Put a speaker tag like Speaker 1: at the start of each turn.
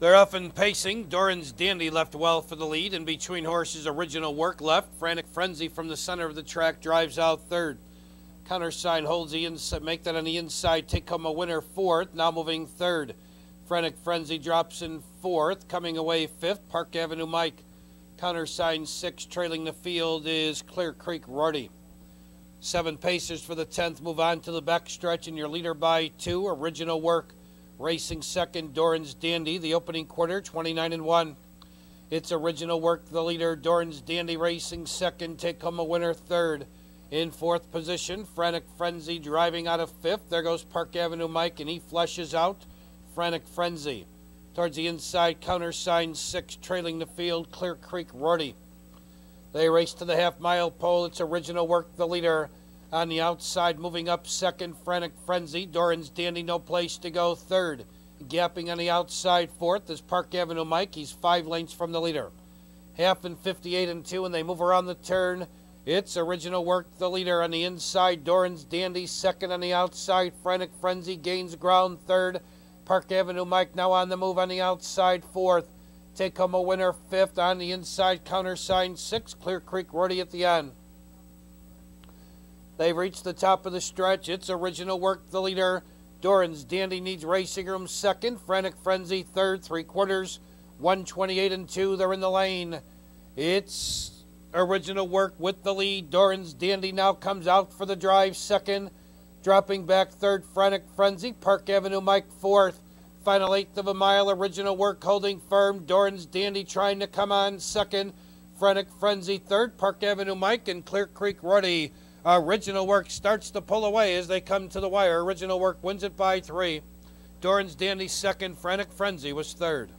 Speaker 1: They're off and pacing. Doran's Dandy left well for the lead. In between horses, original work left. Frantic Frenzy from the center of the track drives out third. Countersign holds the inside, make that on the inside, take home a winner fourth. Now moving third. Frantic Frenzy drops in fourth. Coming away fifth, Park Avenue Mike. Countersign six, trailing the field is Clear Creek Rorty. Seven pacers for the 10th move on to the back stretch, and your leader by two, Original Work. Racing second, Doran's Dandy. The opening quarter, 29 and 1. It's Original Work, the leader. Doran's Dandy racing second, take home a winner third. In fourth position, Frantic Frenzy driving out of fifth. There goes Park Avenue Mike, and he flushes out. Frantic Frenzy. Towards the inside, countersign six, trailing the field, Clear Creek Rorty. They race to the half mile pole. It's original work, the leader. On the outside, moving up second, Frantic Frenzy. Doran's Dandy, no place to go, third. Gapping on the outside, fourth is Park Avenue Mike. He's five lengths from the leader. Half and 58 and two, and they move around the turn. It's original work, the leader on the inside. Doran's Dandy, second on the outside. Frantic Frenzy gains ground, third. Park Avenue Mike now on the move on the outside, fourth. Take home a winner, fifth on the inside, countersign six. Clear Creek Rorty at the end. They've reached the top of the stretch. It's original work, the leader. Doran's Dandy needs racing room second. Frantic Frenzy third, three quarters. 128 and two. They're in the lane. It's original work with the lead. Doran's Dandy now comes out for the drive second. Dropping back third, Frantic Frenzy. Park Avenue Mike fourth. Final eighth of a mile, original work holding firm. Doran's Dandy trying to come on second. Frantic Frenzy third. Park Avenue Mike and Clear Creek Rorty. Original work starts to pull away as they come to the wire. Original work wins it by three. Doran's Dandy second. Frantic Frenzy was third.